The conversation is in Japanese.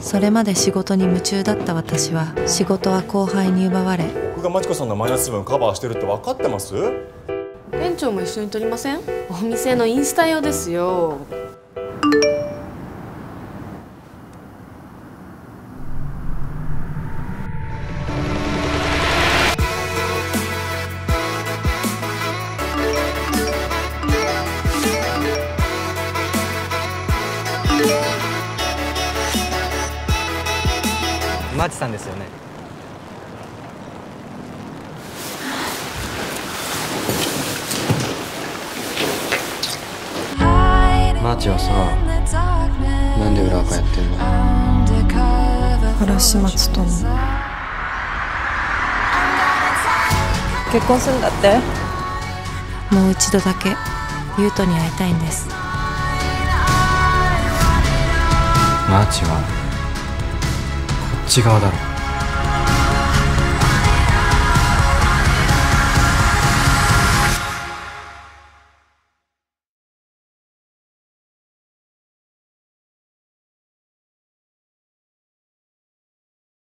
それまで仕事に夢中だった私は仕事は後輩に奪われ僕がマチコさんのマイナス分カバーしてるって分かってます？店長も一緒に撮りません？お店のインスタ用ですよマーチさんですよね。マーチはさなんで裏垢やってんの？原島努と結婚するんだって？もう一度だけ。優斗に会いたいんです。マーチはっち側だろ